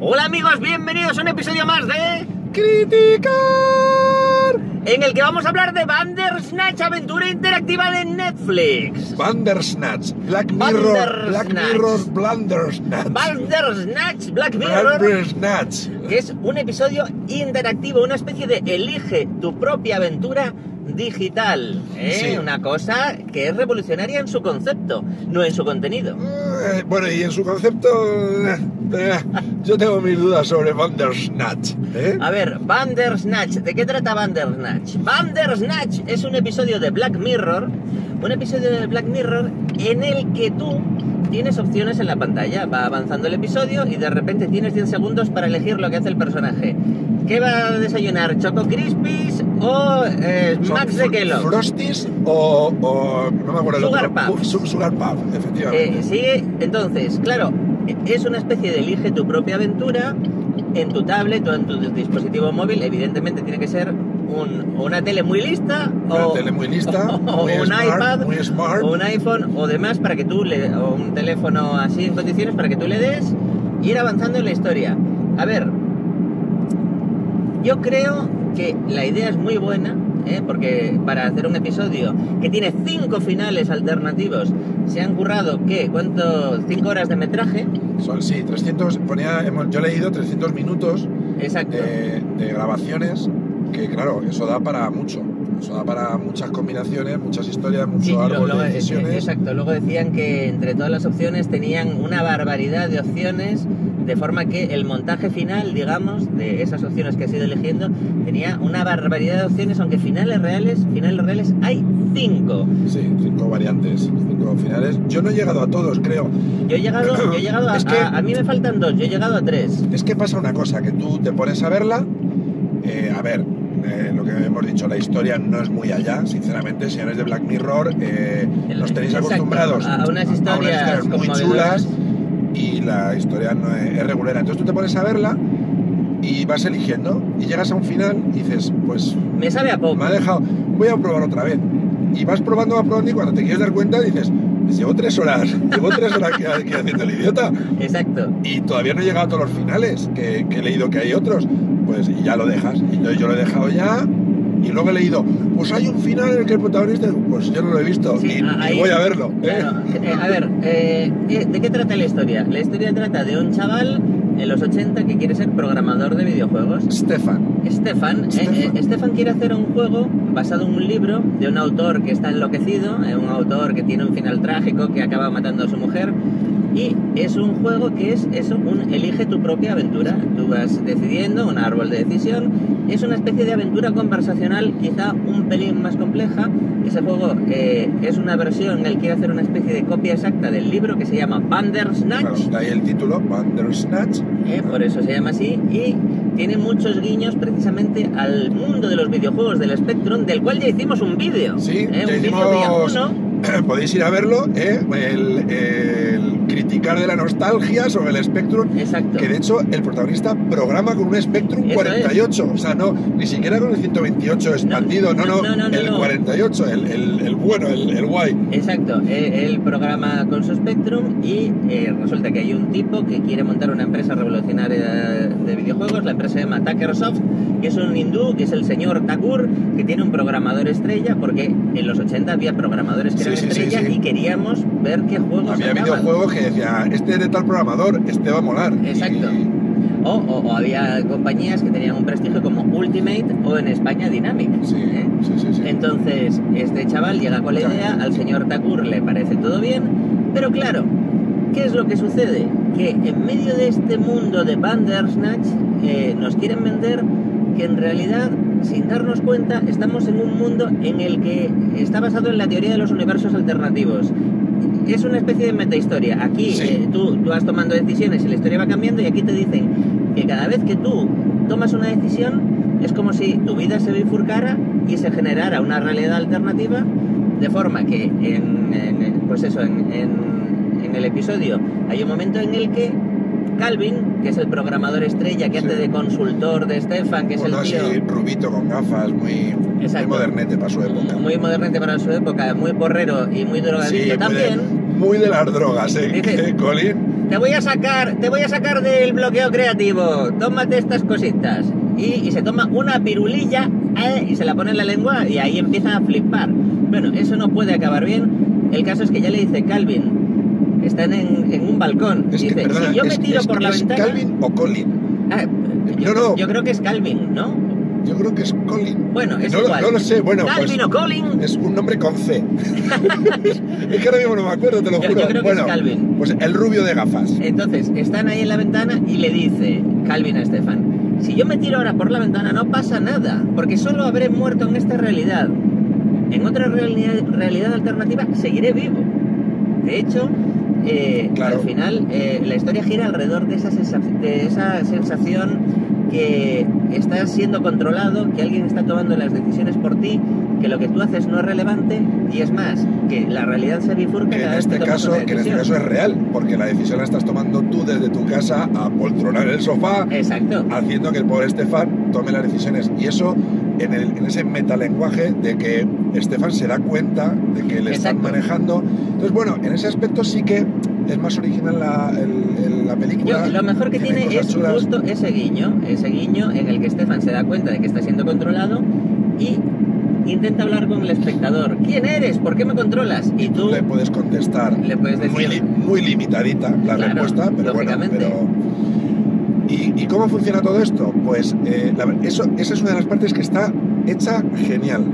Hola amigos, bienvenidos a un episodio más de criticar. en el que vamos a hablar de Bandersnatch, aventura interactiva de Netflix. Bandersnatch, Black Mirror, Bandersnatch. Black Mirror, Blandersnatch. Bandersnatch Black Mirror, Bandersnatch. que es un episodio interactivo, una especie de elige tu propia aventura digital. ¿eh? Sí. Una cosa que es revolucionaria en su concepto, no en su contenido. Eh, bueno, y en su concepto, eh, eh, yo tengo mis dudas sobre Bandersnatch. A ver, Bandersnatch, ¿de qué trata Bandersnatch? Bandersnatch es un episodio de Black Mirror, un episodio de Black Mirror en el que tú tienes opciones en la pantalla. Va avanzando el episodio y de repente tienes 10 segundos para elegir lo que hace el personaje. ¿Qué va a desayunar? ¿Choco Crispies o eh, Max de Kellogg? Frosties o, o no me acuerdo el Sugar otro. Puffs. Su- Sugar Puff, efectivamente. Eh, sigue, entonces, claro, es una especie de elige tu propia aventura en tu tablet o en tu dispositivo móvil. Evidentemente tiene que ser un- una tele muy lista Una o, tele muy lista, o muy un smart, iPad muy smart. o un iPhone o demás para que tú le, o un teléfono así en condiciones para que tú le des y ir avanzando en la historia. A ver, yo creo que la idea es muy buena, ¿eh? porque para hacer un episodio que tiene cinco finales alternativos, se han currado, ¿qué? ¿Cuánto? ¿Cinco horas de metraje? Son, sí, 300, ponía, hemos- yo he leído 300 minutos Exacto. de, de grabaciones, que claro, eso da para mucho. Eso da para muchas combinaciones, muchas historias, mucho Sí, lo- árbol luego- de decisiones. exacto, luego decían que entre todas las opciones tenían una barbaridad de opciones, de forma que el montaje final, digamos, de esas opciones que has ido eligiendo, tenía una barbaridad de opciones, aunque finales reales, finales reales hay cinco. Sí, cinco variantes, cinco finales. Yo no he llegado a todos, creo. Yo he llegado, yo he llegado a, Es que- a, a mí me faltan dos, yo he llegado a tres. Es que pasa una cosa, que tú te pones a verla, eh, a ver, eh, lo que hemos dicho, la historia no es muy allá, sinceramente, señores de Black Mirror, eh, nos tenéis exacto, acostumbrados a unas historias muy chulas y la historia no es, es regulera. Entonces tú te pones a verla y vas eligiendo y llegas a un final y dices, pues Me sabe a poco. me ha dejado, voy a probar otra vez. Y vas probando, vas probando y cuando te quieres dar cuenta dices, llevo tres horas, llevo tres horas aquí, aquí haciendo el idiota Exacto. y todavía no he llegado a todos los finales, que, que he leído que hay otros, y ya lo dejas. Y entonces yo lo he dejado ya y luego he leído, pues hay un final en el que el protagonista, pues yo no lo he visto Sí, y, a- y ahí- voy a verlo. ¿eh? Claro, eh, a ver, eh, ¿de qué trata la historia? La historia trata de un chaval en los 80 que quiere ser programador de videojuegos. Stefan, Stefan, Stefan. quiere hacer un juego basado en un libro de un autor que está enloquecido, un autor que tiene un final trágico, que acaba matando a su mujer. Y es un juego que es eso, un elige tu propia aventura. Tú vas decidiendo, un árbol de decisión. Es una especie de aventura conversacional, quizá un pelín más compleja. Ese juego eh, es una versión, él quiere hacer una especie de copia exacta del libro que se llama Bandersnatch. claro, ahí el título, Bandersnatch. Eh, por eso se llama así, y tiene muchos guiños precisamente al mundo de los videojuegos del Spectrum, del cual ya hicimos un vídeo. Sí, eh, ya un hicimos-. Podéis ir a verlo, ¿eh? el, el criticar de la nostalgia sobre el Spectrum, Exacto. que de hecho el protagonista programa con un Spectrum Eso 48, o sea, no, ni siquiera con el 128 expandido, no, no, no, no, no, el no. 48, el, el- el bueno, el, el guay. Exacto, eh, él programa con su Spectrum y eh, resulta que hay un tipo que quiere montar una empresa revolucionaria de videojuegos, la empresa se llama Tuckersoft, que es un hindú, que es el señor Thakur, que tiene un programador estrella, porque en los 80 había programadores que Sí, eran sí, estrella sí. y queríamos ver qué juegos Había sacaban. videojuegos que decía, este es de tal programador, este va a molar. Exacto. Y- O, o- o había compañías que tenían un prestigio como Ultimate o en España Dynamic. sí, ¿eh? sí, sí, sí. Entonces, este chaval llega con la idea, al señor Takur le parece todo bien, pero claro, ¿qué es lo que sucede? Que en medio de este mundo de Bandersnatch eh, nos quieren vender que en realidad, sin darnos cuenta, estamos en un mundo en el que está basado en la teoría de los universos alternativos. Es una especie de metahistoria. Aquí Sí. eh, tú, tú vas tomando decisiones y la historia va cambiando y aquí te dicen que cada vez que tú tomas una decisión es como si tu vida se bifurcara y se generara una realidad alternativa de forma que en, en- pues eso en, en- en el episodio hay un momento en el que Calvin, que es el programador estrella que Sí. hace de consultor de Stefan, que es el tío así, rubito con gafas, muy, muy modernete para su época. muy modernete para su época, muy porrero y muy drogadicto Sí, muy de- también. muy de las drogas, ¿eh? Dice- ¿Eh, Colin? Te voy a sacar, te voy a sacar del bloqueo creativo. Tómate estas cositas. Y, y se toma una pirulilla eh, y se la pone en la lengua y ahí empieza a flipar. Bueno, eso no puede acabar bien. El caso es que ya le dice Calvin. Están en, en un balcón. Es que, dice, perdona, si yo me tiro es- por la ¿es ventana. Calvin o Colin? Ah, yo, No, no. yo creo que es Calvin, ¿no? Yo creo que es Colin. Bueno, es no, igual. no lo sé, bueno, Calvin pues o Colin. es un nombre con C. es que ahora mismo no me acuerdo, te lo Yo- juro. yo creo que es bueno, Calvin. pues el rubio de gafas. Entonces, están ahí en la ventana y le dice Calvin a Estefan, si yo me tiro ahora por la ventana no pasa nada, porque solo habré muerto en esta realidad. En otra realidad, realidad alternativa seguiré vivo. De hecho, eh, Claro. al final eh, la historia gira alrededor de esa, sensa- de esa sensación que estás siendo controlado, que alguien está tomando las decisiones por ti, que lo que tú haces no es relevante y es más, que la realidad se bifurca Que en cada vez que este caso, una que en este caso es real, porque la decisión la estás tomando tú desde tu casa a poltronar el sofá, Exacto. haciendo que el pobre Estefan tome las decisiones. Y eso en, el- en ese metalenguaje de que Estefan se da cuenta de que le están manejando. Entonces, bueno, en ese aspecto sí que es más original la, el- el- la película. Yo, lo mejor que tiene es chulas. justo ese guiño, ese guiño en el que Stefan se da cuenta de que está siendo controlado y intenta hablar con el espectador. ¿Quién eres? ¿Por qué me controlas? Y tú le puedes contestar le puedes muy, decir- li- muy limitadita la Claro, respuesta, pero bueno, pero... ¿Y, y cómo funciona todo esto? Pues eh, la- eso, esa es una de las partes que está hecha genial.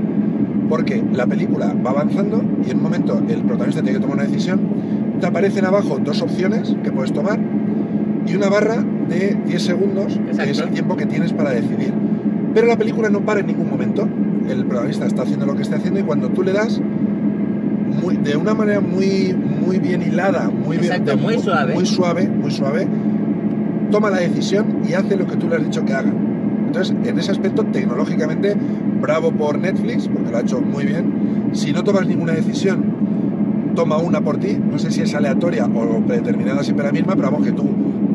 Porque la película va avanzando y en un momento el protagonista tiene que tomar una decisión, te aparecen abajo dos opciones que puedes tomar y una barra de 10 segundos, que es Exacto. el tiempo que tienes para decidir. Pero la película no para en ningún momento. El protagonista está haciendo lo que está haciendo y cuando tú le das, muy- de una manera muy, muy bien hilada, muy, bien- Exacto, de- muy suave. muy suave, muy suave, toma la decisión y hace lo que tú le has dicho que haga. Entonces, en ese aspecto, tecnológicamente, bravo por Netflix, porque lo ha hecho muy bien. Si no tomas ninguna decisión, toma una por ti. No sé si es aleatoria o predeterminada siempre la misma, pero vamos que tú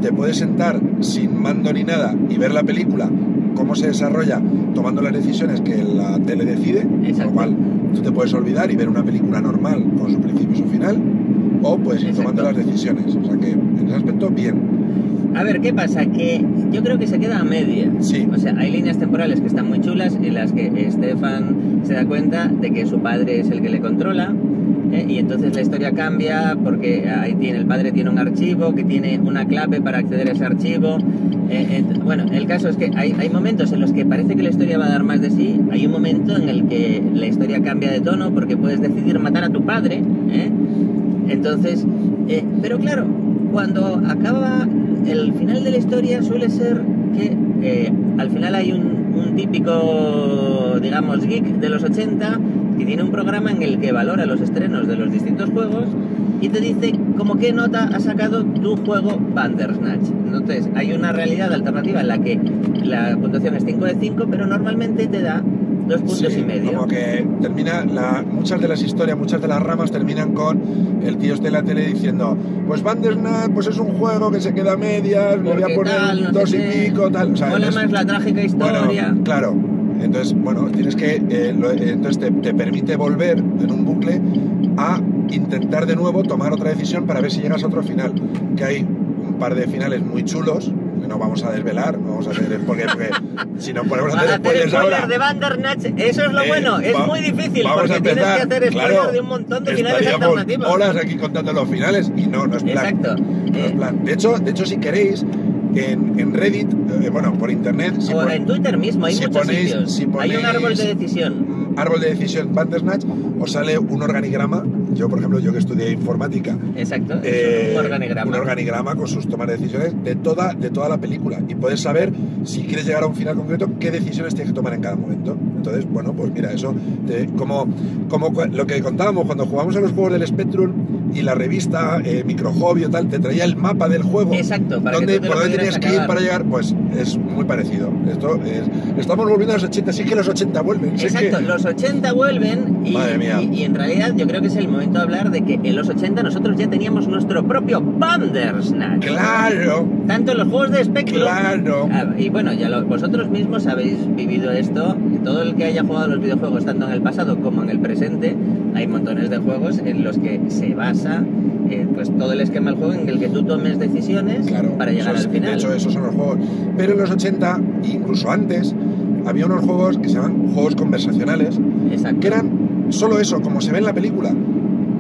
te puedes sentar sin mando ni nada y ver la película, cómo se desarrolla, tomando las decisiones que la tele decide, Exacto. lo cual tú te puedes olvidar y ver una película normal con su principio y su final, o puedes ir tomando las decisiones. O sea que en ese aspecto, bien. A ver, ¿qué pasa? Que yo creo que se queda a media. Sí. O sea, hay líneas temporales que están muy chulas en las que Stefan se da cuenta de que su padre es el que le controla. ¿Eh? Y entonces la historia cambia porque ahí tiene, el padre tiene un archivo que tiene una clave para acceder a ese archivo. Eh, ent- bueno, el caso es que hay, hay momentos en los que parece que la historia va a dar más de sí. Hay un momento en el que la historia cambia de tono porque puedes decidir matar a tu padre. ¿eh? Entonces, eh, pero claro, cuando acaba el final de la historia suele ser que eh, al final hay un, un típico, digamos, geek de los 80 que tiene un programa en el que valora los estrenos de los distintos juegos y te dice como qué nota ha sacado tu juego Bandersnatch. Entonces, hay una realidad alternativa en la que la puntuación es 5 de 5, pero normalmente te da dos puntos Sí, y medio. Como que termina, la- muchas de las historias, muchas de las ramas terminan con el tío este en la tele diciendo, pues Bandersnatch pues es un juego que se queda a medias, le voy a poner tal, no dos y pico, tal. O sea, Mola es- más la trágica historia. Bueno, claro. Entonces, bueno, tienes que. eh, lo- eh, entonces te, te permite volver en un bucle a intentar de nuevo tomar otra decisión para ver si llegas a otro final. Que hay un par de finales muy chulos, que no vamos a desvelar, no vamos a hacer. Porque, porque si no podemos Van a hacer spoilers spoiler ahora. de Bandersnatch, eso es lo eh, bueno, es va- muy difícil vamos porque a tienes empezar, que hacer spoiler claro, de un montón de finales alternativos. horas aquí contando los finales y no, no es plan. Exacto. No es plan. De hecho, de hecho, si queréis, en, en Reddit, eh, bueno, por internet, si o pon- en Twitter mismo hay si muchos ponéis- sitios. si hay un ponéis- árbol de decisión. árbol de decisión Bandersnatch, os sale un organigrama. Yo, por ejemplo, yo que estudié informática, Exacto. es eh, un organigrama. un organigrama con sus tomas de decisiones de toda, de toda la película. Y puedes saber, si quieres llegar a un final concreto, qué decisiones tienes que tomar en cada momento. Entonces, bueno, pues mira, eso, te- como, como lo que contábamos cuando jugamos a los juegos del Spectrum y la revista eh, Micro Hobby o tal, te traía el mapa del juego. Exacto, para ¿Dónde, ¿Por dónde tenías que ir acabar. para llegar? Pues es muy parecido. Esto es, estamos volviendo a los 80, sí que los 80 vuelven. que- Exacto, los 80 vuelven y, Madre mía. y- y en realidad yo creo que es el momento de hablar de que en los 80 nosotros ya teníamos nuestro propio Bandersnatch. Claro, Tanto en los juegos de Spectrum claro. Ah, y bueno, ya lo- vosotros mismos habéis vivido esto. Todo el que haya jugado a los videojuegos tanto en el pasado como en el presente, hay montones de juegos en los que se basa eh, pues todo el esquema del juego en el que tú tomes decisiones Claro, para llegar es- al final. De hecho, esos son los juegos. Pero en los 80, incluso antes, había unos juegos que se llaman juegos conversacionales, Exacto. que eran solo eso, como se ve en la película.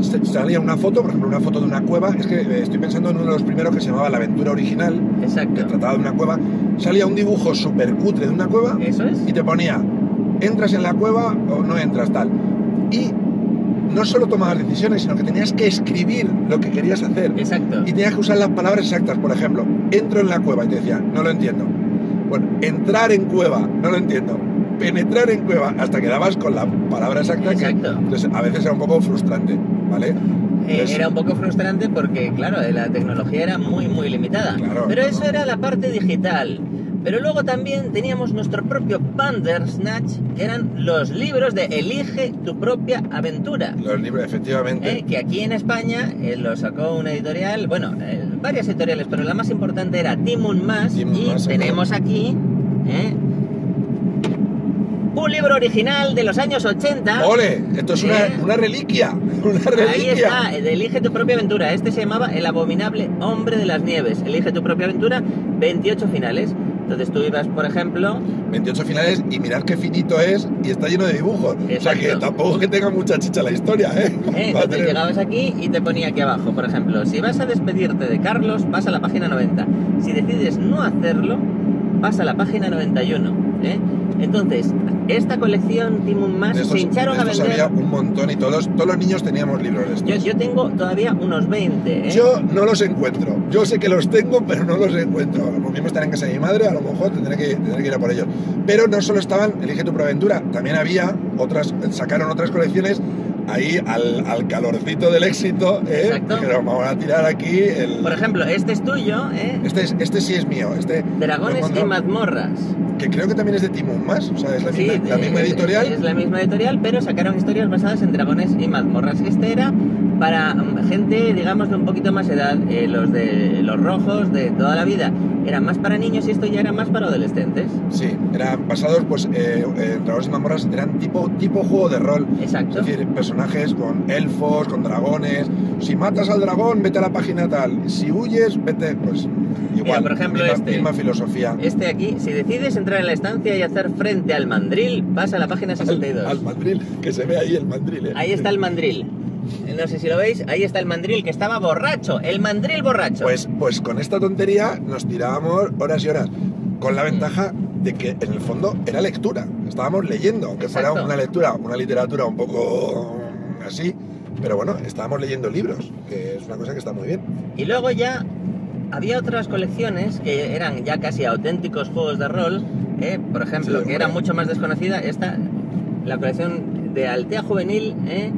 Salía una foto, por ejemplo, una foto de una cueva. Es que eh, estoy pensando en uno de los primeros que se llamaba La Aventura Original, que Exacto. trataba de una cueva. Salía un dibujo súper cutre de una cueva Eso es. y te ponía, entras en la cueva o no entras tal. Y no solo tomabas decisiones, sino que tenías que escribir lo que querías hacer. Exacto. Y tenías que usar las palabras exactas. Por ejemplo, entro en la cueva y te decía, no lo entiendo. Bueno, entrar en cueva, no lo entiendo. Penetrar en cueva, hasta que dabas con la palabra exacta. que- Exacto. entonces, a veces era un poco frustrante, ¿vale? Eh, era un poco frustrante porque, claro, la tecnología era muy, muy limitada. Claro, Pero claro. eso era la parte digital. Pero luego también teníamos nuestro propio Bandersnatch, que eran los libros de Elige tu propia aventura. Los libros, efectivamente. Eh, que aquí en España eh, lo sacó una editorial, bueno, varias editoriales, pero la más importante era Timun Más. Timun y Mas, tenemos aquí un libro original de los años 80. ¡Ole! Esto es una, Eh. una reliquia. Una reliquia. Ahí está, Elige tu propia aventura. Este se llamaba El abominable hombre de las nieves. Elige tu propia aventura, 28 finales. Entonces tú ibas, por ejemplo, 28 finales y mirad qué finito es y está lleno de dibujos. O sea Exacto. que tampoco es que tenga mucha chicha la historia, ¿eh? eh, entonces tener- llegabas aquí y te ponía aquí abajo, por ejemplo, si vas a despedirte de Carlos, vas a la página 90. Si decides no hacerlo, vas a la página 91. ¿eh? Entonces, esta colección Timon Más estos, se hincharon a vender. había un montón y todos, todos los niños teníamos libros de estos. Yo, yo tengo todavía unos 20. ¿eh? Yo no los encuentro. Yo sé que los tengo, pero no los encuentro. Lo mismo estarán en casa de mi madre, a lo mejor tendré que, tendré que ir a por ellos. Pero no solo estaban Elige tu Proaventura, también había otras, sacaron otras colecciones ahí al, al calorcito del éxito. ¿eh? Exacto. Dijeron, vamos a tirar aquí el. Por ejemplo, este es tuyo, ¿eh? Este, es- este sí es mío, este Dragones y mazmorras. Que creo que también es de Timon Más, o sea, es la, Sí, misma, la misma editorial. Es la misma editorial, pero sacaron historias basadas en dragones y mazmorras. Este era para mm, gente, digamos, de un poquito más edad. Eh, los de los rojos de toda la vida eran más para niños y esto ya era más para adolescentes. Sí, eran basados, pues, eh, en Dragones y Mazmorras, eran tipo, tipo juego de rol. Exacto. Es decir, personajes con elfos, con dragones. Si matas al dragón, vete a la página tal. Si huyes, vete, pues, igual. Mira, por ejemplo, misma, este. misma filosofía. Este aquí, si decides entrar en la estancia y hacer frente al mandril, vas a la página 62. Al, al mandril, que se ve ahí el mandril. ¿eh? Ahí está el mandril. No sé si lo veis, ahí está el mandril que estaba borracho, el mandril borracho. Pues, pues con esta tontería nos tirábamos horas y horas. Con la ventaja de que en el fondo era lectura. Estábamos leyendo, aunque fuera una lectura, una literatura un poco así. Pero bueno, estábamos leyendo libros, que es una cosa que está muy bien. Y luego ya había otras colecciones que eran ya casi auténticos juegos de rol, ¿eh? por ejemplo, Sí, que era mucho más desconocida. Esta, la colección de Altea Juvenil, ¿eh?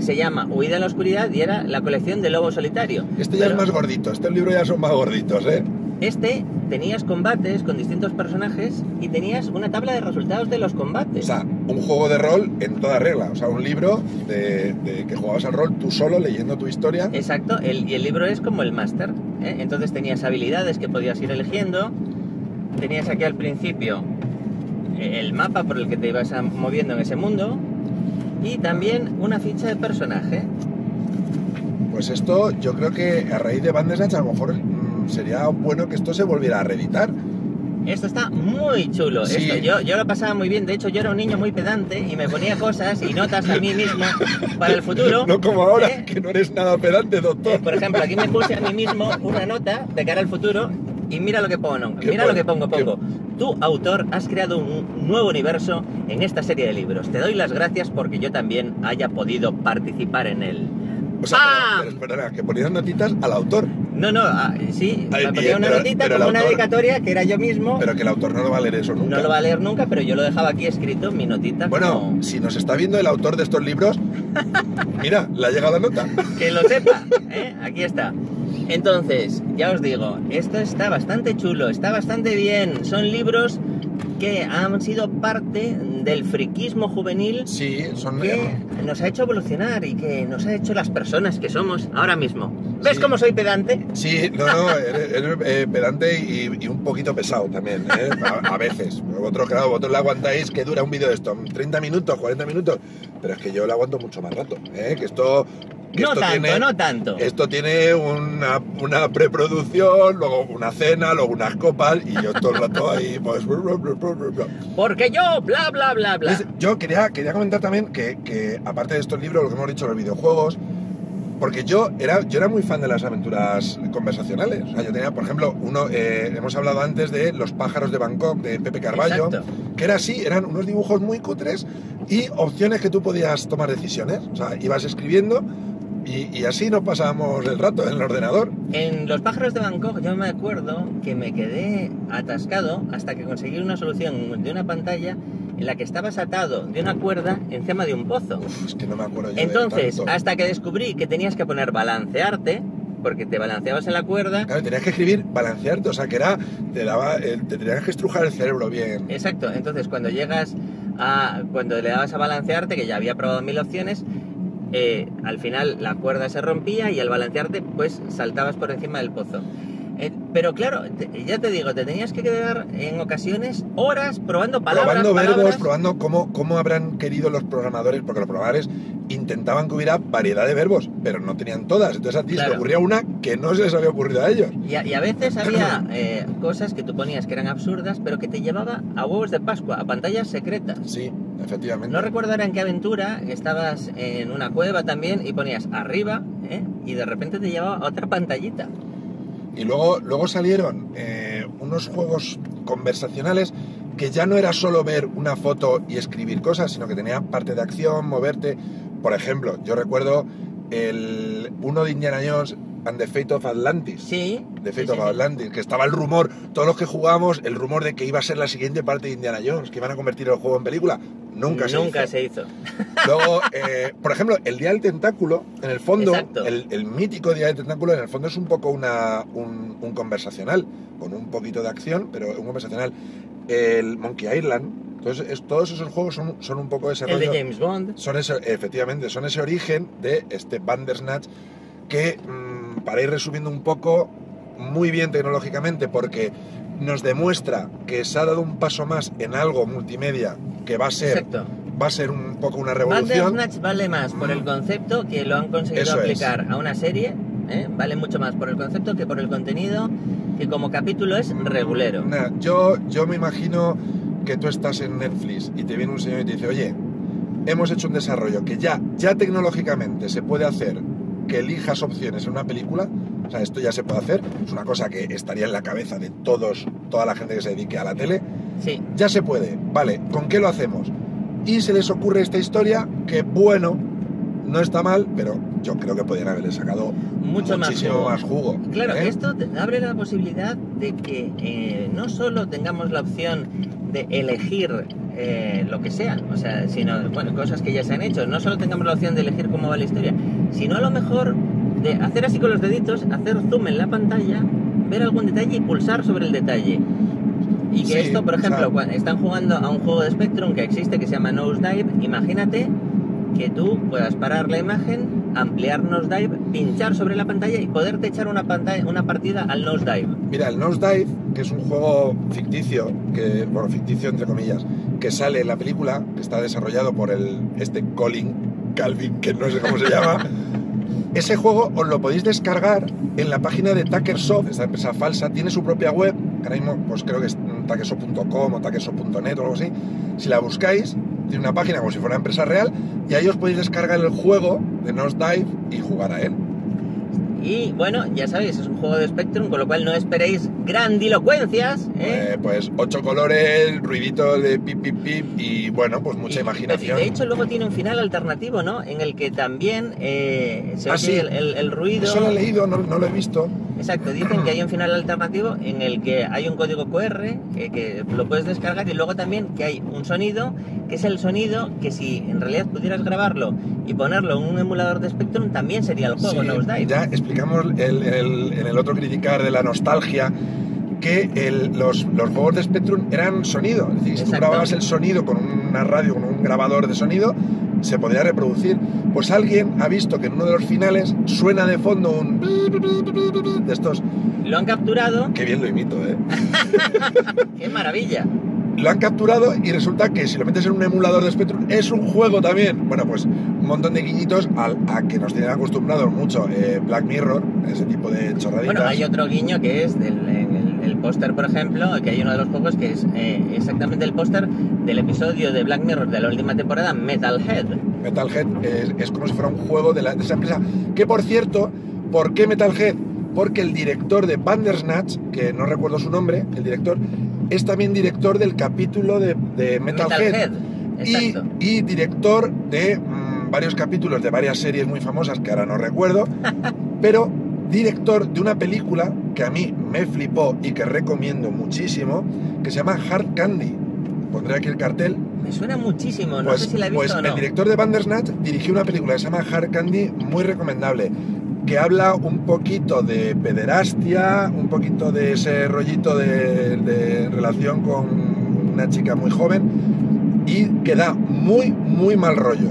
Se llama Huida en la Oscuridad y era la colección de Lobo Solitario. Este ya Pero es más gordito, este libro ya son más gorditos, ¿eh? Este tenías combates con distintos personajes y tenías una tabla de resultados de los O combates. sea, un juego de rol en toda regla. O sea, un libro de, de que jugabas al rol tú solo leyendo tu historia. Exacto, el- y el libro es como el máster. ¿eh? Entonces tenías habilidades que podías ir eligiendo. Tenías aquí al principio el mapa por el que te ibas moviendo en ese mundo. Y también una ficha de personaje. Pues esto, yo creo que a raíz de Bandersnatch a lo mejor mm, sería bueno que esto se volviera a reeditar. Esto está muy chulo. Sí. Esto, yo, yo lo pasaba muy bien. De hecho, yo era un niño muy pedante y me ponía cosas y notas a mí mismo para el futuro. No como ahora, ¿eh? que no eres nada pedante, Eh, doctor. por ejemplo, aquí me puse a mí mismo una nota de cara al futuro y mira lo que pongo. ¿Qué Mira lo que pongo, ¿Qué? pongo. Tú, autor, has creado un nuevo universo en esta serie de libros. Te doy las gracias porque yo también haya podido participar en él. O sea, ¡Pam! pero, pero, perdona, que ponías notitas al autor, No, no, ah, sí, Ay, me ponía una pero- notita pero como una autor- dedicatoria que era yo mismo. pero que el autor no lo va a leer eso nunca. No lo va a leer nunca, pero yo lo dejaba aquí escrito, mi notita. Bueno, como- si nos está viendo el autor de estos libros, mira, le ha llegado la nota. Que lo sepa, ¿eh? aquí está. Entonces, ya os digo, esto está bastante chulo, está bastante bien. Son libros que han sido parte del friquismo juvenil Sí, son... que nos ha hecho evolucionar y que nos ha hecho las personas que somos ahora mismo. ¿Ves Sí. cómo soy pedante? Sí, no, no, eres, eres, eh, pedante y, y un poquito pesado también, ¿eh? a, a veces. Vosotros, claro, vosotros le aguantáis que dura un vídeo de esto, 30 minutos, 40 minutos, pero es que yo lo aguanto mucho más rato, ¿eh? que esto No tanto, tiene, no tanto. Esto tiene una, una preproducción, luego una cena, luego unas copas y yo todo el rato ahí, pues... Porque yo, bla, bla, bla, bla. Entonces, yo quería, quería comentar también que, que, aparte de estos libros, lo que hemos dicho, los videojuegos, porque yo era, yo era muy fan de las aventuras conversacionales. O sea, yo tenía, por ejemplo, uno, eh, hemos hablado antes de Los pájaros de Bangkok, de Pepe Carballo, Exacto. que era así, eran unos dibujos muy cutres y opciones que tú podías tomar decisiones. O sea, ibas escribiendo y, y así nos pasábamos el rato en el ordenador. En los pájaros de Bangkok yo me acuerdo que me quedé atascado hasta que conseguí una solución de una pantalla en la que estabas atado de una cuerda encima de un pozo. Es que no me acuerdo yo de Entonces, tanto. hasta que descubrí que tenías que poner balancearte, porque te balanceabas en la cuerda. Claro, tenías que escribir, balancearte, o sea, que era, te daba, eh, te tenías que estrujar el cerebro bien. Exacto, entonces cuando llegas a. Cuando le dabas a balancearte, que ya había probado mil opciones, eh, al final la cuerda se rompía y al balancearte, pues saltabas por encima del pozo. Eh, pero claro, te- ya te digo, te tenías que quedar en ocasiones horas probando palabras. probando verbos, probando cómo, cómo habrán querido los programadores, porque los programadores intentaban que hubiera variedad de verbos, pero no tenían todas. Entonces a ti se te ocurría una que no se les había ocurrido a ellos. Y a, y a veces había eh, cosas que tú ponías que eran absurdas, pero que te llevaba a huevos de Pascua, a pantallas secretas. Sí, efectivamente. No recuerdo ahora en qué aventura, estabas en una cueva también y ponías arriba ¿eh? y de repente te llevaba a otra pantallita. Y luego, luego salieron eh, unos juegos conversacionales que ya no era solo ver una foto y escribir cosas, sino que tenía parte de acción, moverte. Por ejemplo, yo recuerdo el uno de Indiana Jones and the Fate of Atlantis. Sí. sí, Fate sí, of sí. Atlantis, que estaba el rumor, todos los que jugamos, el rumor de que iba a ser la siguiente parte de Indiana Jones, que iban a convertir el juego en película. Nunca se Nunca hizo. se hizo. Luego, eh, por ejemplo, el Día del Tentáculo, en el fondo, el, el mítico Día del Tentáculo, en el fondo es un poco una, un, un conversacional, con un poquito de acción, pero un conversacional. El Monkey Island, entonces es- todos esos juegos son, son un poco ese El de. James Bond. Son ese, efectivamente, son ese origen de este Bandersnatch que, mm, para ir resumiendo un poco, muy bien tecnológicamente, porque nos demuestra que se ha dado un paso más en algo multimedia que va a ser, Exacto. va a ser un poco una revolución. Bandersnatch vale más por el concepto que lo han conseguido Eso es. aplicar a una serie. ¿eh? Vale mucho más por el concepto que por el contenido, que como capítulo es regulero. Nah, yo, yo me imagino que tú estás en Netflix y te viene un señor y te dice, oye, hemos hecho un desarrollo que ya, ya tecnológicamente se puede hacer que elijas opciones en una película. O sea, esto ya se puede hacer. Es una cosa que estaría en la cabeza de todos, toda la gente que se dedique a la tele. Sí. Ya se puede. Vale, ¿con qué lo hacemos? Y se les ocurre esta historia que, bueno, no está mal, pero yo creo que podrían haberle sacado Mucho más muchísimo jugo. más jugo. Claro, ¿eh? esto abre la posibilidad de que eh, no solo tengamos la opción de elegir eh, lo que sea, o sea, sino, bueno, cosas que ya se han hecho, no solo tengamos la opción de elegir cómo va la historia, sino a lo mejor de hacer así con los deditos, hacer zoom en la pantalla, ver algún detalle y pulsar sobre el detalle. Y que Sí, esto, por o sea- ejemplo, cuando están jugando a un juego de Spectrum que existe que se llama Nosedive, imagínate que tú puedas parar la imagen, ampliar Nosedive, pinchar sobre la pantalla y poderte echar una, pantalla, una partida al Nosedive. Mira, el Nosedive, que es un juego ficticio, que, bueno, ficticio entre comillas, que sale en la película, que está desarrollado por el, este Colin Calvin, que no sé cómo se llama. Ese juego os lo podéis descargar en la página de Tackersoft, esta empresa falsa, tiene su propia web, ahora mismo pues creo que es tackersoft.com o tackersoft.net o algo así. Si la buscáis, tiene una página como si fuera una empresa real y ahí os podéis descargar el juego de Nosedive y jugar a él. Y bueno, ya sabéis, es un juego de Spectrum, con lo cual no esperéis grandilocuencias. ¿eh? Eh, pues ocho colores, ruidito de pip pip pip y bueno, pues mucha Y- imaginación. De hecho, luego tiene un final alternativo, ¿no? En el que también eh, se Ah, oye sí. el, el- el ruido. Eso lo he leído, no, no lo he visto. Exacto, dicen que hay un final alternativo en el que hay un código QR que, que lo puedes descargar y luego también que hay un sonido que es el sonido que si en realidad pudieras grabarlo y ponerlo en un emulador de Spectrum también sería el juego Sí, Nosedive. ya explicamos el- el- en el otro criticar de la nostalgia que el- los, los juegos de Spectrum eran sonido. Es decir, si tú grababas el sonido con una radio, con un grabador de sonido, se podría reproducir. Pues alguien ha visto que en uno de los finales suena de fondo un de estos. Lo han capturado, Qué bien lo imito, ¿eh? qué maravilla. Lo han capturado y resulta que si lo metes en un emulador de Spectrum es un juego también. Bueno, pues un montón de guiñitos al- a, que nos tienen acostumbrados mucho eh, Black Mirror, ese tipo de chorraditas. Bueno, hay otro guiño que es del, el, el póster, por ejemplo, que hay uno de los juegos que es eh, exactamente el póster del episodio de Black Mirror de la última temporada, Metalhead. Metalhead es, es como si fuera un juego de, la- de esa empresa. Que por cierto, ¿por qué Metalhead? Porque el director de Bandersnatch, que no recuerdo su nombre, el director, es también director del capítulo de, de Metalhead. Metalhead, y, director de mm, varios capítulos de varias series muy famosas que ahora no recuerdo, pero director de una película que a mí me flipó y que recomiendo muchísimo, que se llama Hard Candy. Pondré aquí el cartel. Me suena muchísimo, no Pues, sé si la he visto pues o no. el director de Bandersnatch dirigió una película que se llama Hard Candy, muy recomendable, que habla un poquito de pederastia, un poquito de ese rollito de, de relación con una chica muy joven y que da muy, muy mal rollo.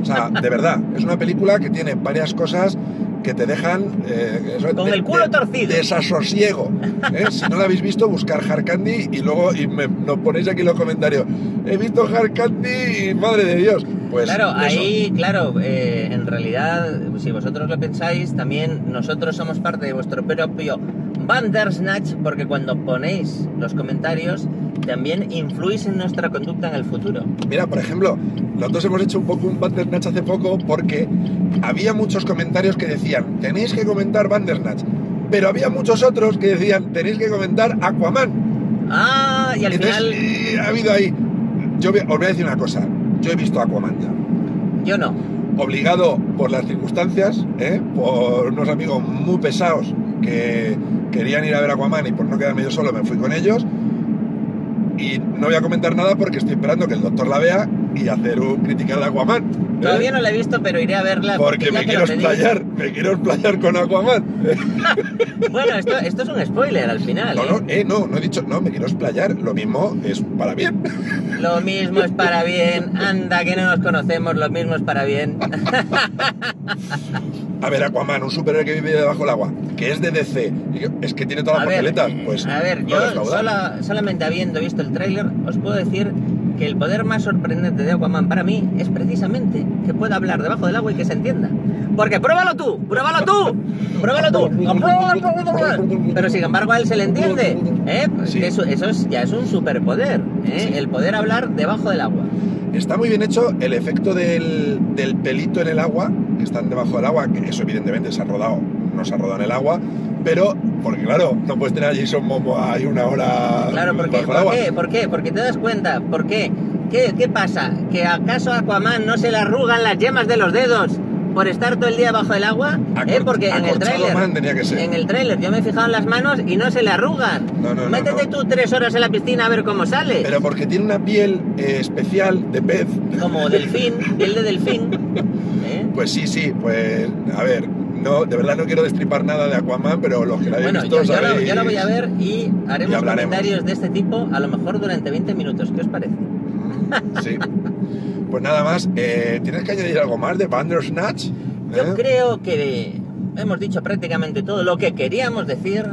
O sea, de verdad, es una película que tiene varias cosas que te dejan eh, eso, Con el culo torcido. desasosiego. ¿eh? Si no la habéis visto, buscar Hard Candy y luego y me, nos ponéis aquí en los comentarios. He visto Hard Candy y madre de Dios. Pues Claro, eso. ahí, claro, eh, en realidad, si vosotros lo pensáis, también nosotros somos parte de vuestro propio Bandersnatch, porque cuando ponéis los comentarios, también influís en nuestra conducta en el futuro. Mira, por ejemplo, nosotros hemos hecho un poco un Bandersnatch hace poco porque había muchos comentarios que decían, tenéis que comentar Bandersnatch. Pero había muchos otros que decían, tenéis que comentar Aquaman. Ah, y al Entonces, final, eh, ha habido ahí. Yo os voy a decir una cosa. Yo he visto Aquaman ya. yo no. obligado por las circunstancias, ¿eh? por unos amigos muy pesados que querían ir a ver Aquaman y por no quedarme yo solo me fui con ellos. Y no voy a comentar nada porque estoy esperando que el doctor la vea y hacer un criticar de Aquaman. ¿eh? Todavía no la he visto, pero iré a verla. Porque me quiero explayar, me quiero explayar con Aquaman. Bueno, esto, esto es un spoiler al final. No, ¿eh? no, eh, no, no he dicho, no, me quiero explayar. Lo mismo es para bien. Lo mismo es para bien. Anda, que no nos conocemos, lo mismo es para bien. A ver, Aquaman, un superhéroe que vive debajo del agua, que es de DC, es que tiene todas A las papeletas, pues a ver, no yo sola- solamente habiendo visto el tráiler, os puedo decir que el poder más sorprendente de Aquaman para mí es precisamente que pueda hablar debajo del agua y que se entienda. Porque pruébalo tú, pruébalo tú, pruébalo tú. Pero sin embargo a él se le entiende. ¿eh? Sí. eso, eso es, ya es un superpoder, ¿eh? el poder hablar debajo del agua. Está muy bien hecho el efecto del, del pelito en el agua, que están debajo del agua, que eso evidentemente se ha rodado, no se ha rodado en el agua, pero, porque claro, no puedes tener a Jason Momo ahí una hora Claro, ¿por qué? bajo el ¿Por agua. qué? ¿Por qué? Porque te das cuenta, ¿por qué? ¿Qué, qué pasa? ¿Que acaso a Aquaman no se le arrugan las yemas de los dedos por estar todo el día bajo el agua? Acor- ¿Eh? Porque en el tráiler, man tenía que ser. en el tráiler yo me he fijado en las manos y no se le arrugan. No, no, no, Métete tú tres horas en la piscina a ver cómo sale. Pero porque tiene una piel eh, especial de pez. Como delfín, piel de delfín. ¿eh? Pues sí, sí, pues a ver, no, de verdad no quiero destripar nada de Aquaman, pero los que la habéis Bueno, visto yo, yo lo voy a ver y haremos Y comentarios de este tipo a lo mejor durante 20 minutos. ¿Qué os parece? Mm, Sí. Pues nada más, eh, ¿tienes que añadir algo más de Bandersnatch? Yo ¿Eh? creo que hemos dicho prácticamente todo lo que queríamos decir.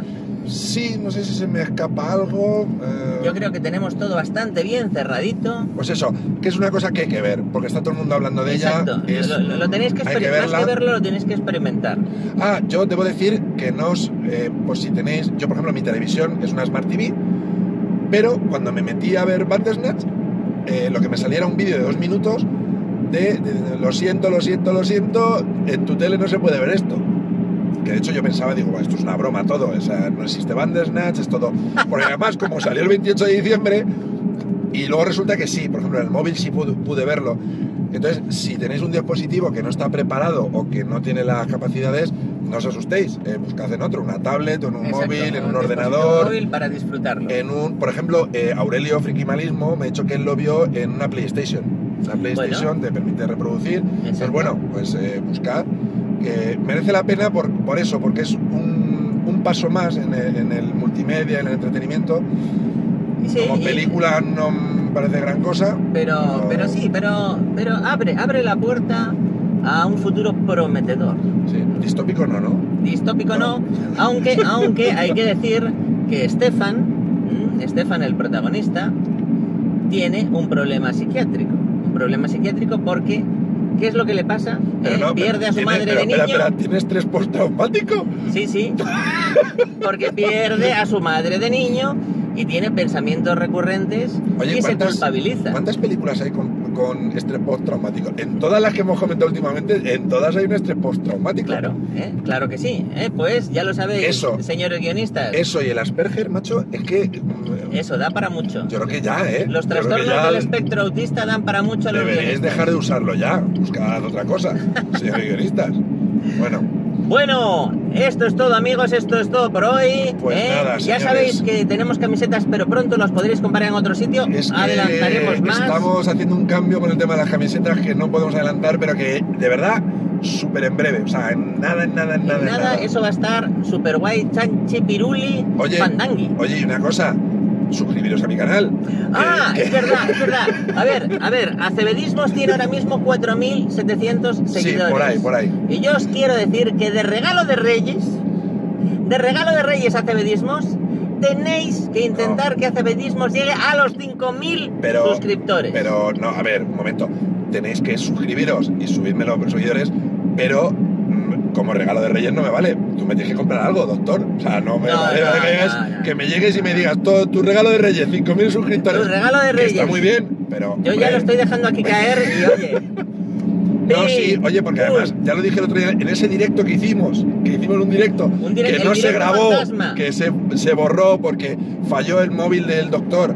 Sí, no sé si se me escapa algo. eh, Yo creo que tenemos todo bastante bien cerradito. Pues eso, que es una cosa que hay que ver, porque está todo el mundo hablando de Exacto. ella. es- lo, lo- lo tenéis que experimentar. Más que verlo, lo tenéis que experimentar. Ah, yo debo decir que nos, eh, pues si tenéis, yo por ejemplo mi televisión es una Smart TV, pero cuando me metí a ver Bandersnatch, eh, lo que me salía era un vídeo de dos minutos de, de- de, lo siento, lo siento, lo siento, en tu tele no se puede ver esto. Que de hecho yo pensaba, digo, "Buah, esto es una broma todo, o sea, no existe Bandersnatch, es todo. Porque además, como salió el 28 de diciembre, y luego resulta que sí, por ejemplo, en el móvil sí pude, pude verlo. Entonces, si tenéis un dispositivo que no está preparado o que no tiene las capacidades, no os asustéis. Eh, buscad en otro, una tablet, o en un Exacto, móvil, en un dispositivo ordenador. móvil para disfrutarlo. En un, por ejemplo, eh, Aurelio Friquimalismo me ha dicho que él lo vio en una PlayStation. La PlayStation te permite reproducir. Entonces, Exacto. bueno, pues eh, buscad. Que merece la pena por, por eso, porque es un, un paso más en el, en el multimedia, en el entretenimiento. Sí, Como y- película no me parece gran cosa. Pero, No. pero sí, pero, pero abre, abre la puerta a un futuro prometedor. Sí, distópico no, ¿no? Distópico no, aunque, aunque hay que decir que Stefan, mm, Stefan el protagonista, tiene un problema psiquiátrico. Un problema psiquiátrico porque, ¿qué es lo que le pasa? Pero Eh, no, pierde a su madre pero de niño. espera, espera, ¿tiene estrés postraumático? Sí, sí. Porque pierde a su madre de niño y tiene pensamientos recurrentes Oye, y se ¿cuántas- culpabiliza. ¿Cuántas películas hay con, con estrés postraumático? En todas las que hemos comentado últimamente, en todas hay un estrés postraumático. Claro, ¿eh? claro que sí. ¿eh? Pues ya lo sabéis, Eso. señores guionistas. Eso y el Asperger, macho, es que. mm, Eso da para mucho. Yo creo que ya, ¿eh? Los trastornos ya del espectro autista dan para mucho a los Deberéis guionistas. dejar de usarlo ya. Buscad otra cosa, señores guionistas. Bueno, Bueno, esto es todo amigos, esto es todo por hoy. Pues ¿eh? nada, ya sabéis que tenemos camisetas, pero pronto las podréis comprar en otro sitio. es que Adelantaremos más. estamos haciendo un cambio con el tema de las camisetas que no podemos adelantar, pero que de verdad, súper en breve. O sea, en nada, en nada, en nada. en nada, nada. eso va a estar super guay, chanchi, piruli, Oye, fandangui. oye, y una cosa, suscribiros a mi canal. Ah, es verdad, es verdad. A ver, a ver, Acebedismos tiene ahora mismo 4.700 Sí, seguidores. por ahí, por ahí. Y yo os quiero decir que de regalo de Reyes, de regalo de Reyes a Acebedismos, tenéis que intentar que Acebedismos llegue a los 5.000 Pero, suscriptores. Pero, no, a ver, un momento. Tenéis que suscribiros y subirme los seguidores, pero como regalo de Reyes no me vale. Tú me tienes que comprar algo, doctor. O sea, no me No, vale no, que, no, no. que me llegues y me digas, todo tu regalo de Reyes, 5.000 suscriptores. Tu regalo de que Reyes. está muy bien, pero. Yo ya lo estoy dejando aquí caer y oye. No, sí, oye, porque además, ya lo dije el otro día, en ese directo que hicimos, que hicimos un directo, Un que no se directo grabó, fantasma. que se, se borró porque falló el móvil del doctor.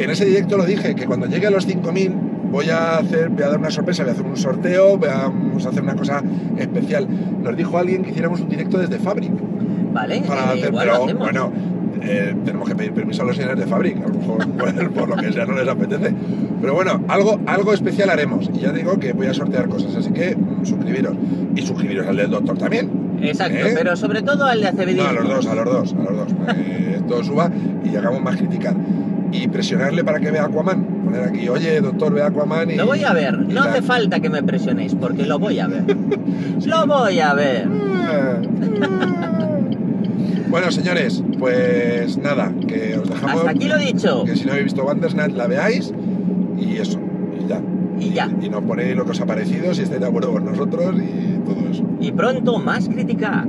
En ese directo lo dije, que cuando llegue a los 5.000 voy a hacer, voy a dar una sorpresa, voy a hacer un sorteo, vamos a hacer una cosa especial. Nos dijo alguien que hiciéramos un directo desde Fabric. Vale, Para eh, hacer, igual lo pero hacemos. bueno, eh, tenemos que pedir permiso a los señores de Fabric, a lo mejor por, por lo que sea no les apetece. Pero bueno, algo, algo especial haremos. Y ya digo que voy a sortear cosas, así que mm, suscribiros. Y suscribiros al del doctor también. Exacto, ¿Eh? pero sobre todo al de No, Acebedismos. a los dos, a los dos, a los dos. que todo suba y hagamos más crítica. Y presionarle para que vea Aquaman. Poner aquí, oye, doctor, ve Aquaman y. Lo voy a ver, no la- hace falta que me presionéis, porque lo voy a ver. Lo voy a ver. Bueno, señores, pues nada, que os dejamos. Hasta aquí lo dicho. Que si no habéis visto Bandersnatch la veáis y eso, y ya. Y ya. Y nos ponéis lo que os ha parecido, si estáis de acuerdo con nosotros y todo eso. Y pronto más criticar.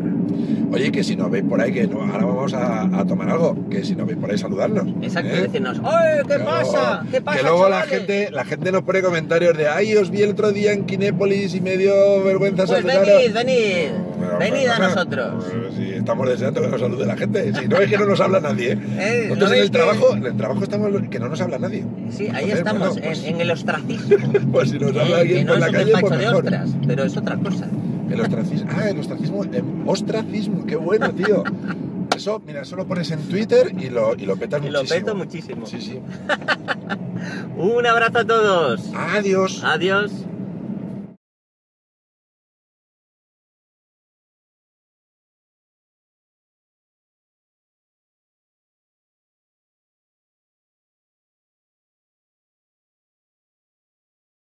Oye, que si nos veis por ahí, que no, ahora vamos a, a tomar algo, que si nos veis por ahí, saludarnos. Exacto, ¿eh? decirnos, ¡Oye, qué Que pasa! luego- ¿Qué pasa? Que luego la chavales?". gente, la gente nos pone comentarios de ay, os vi el otro día en Kinépolis y me dio vergüenza Pues saludaros". venid, venid. Pero, venid a perdona, nosotros. pues, sí, estamos deseando que nos salude la gente. Si no es que no nos habla nadie. ¿eh? Eh, ¿no Nosotros en el que- trabajo, en el trabajo estamos que no nos habla nadie. Sí, ahí Entonces, estamos, bueno, pues- en, en el ostracismo. Pues si nos habla Eh, que alguien por es la un calle, pues de mejor. ostras, pero es otra cosa. El ostracismo. Ah, el ostracismo. eh, ostracismo, qué bueno, tío. Eso, mira, eso lo pones en Twitter y lo, y lo petas Y lo muchísimo. peto muchísimo. Sí, sí. Un abrazo a todos. Adiós. Adiós.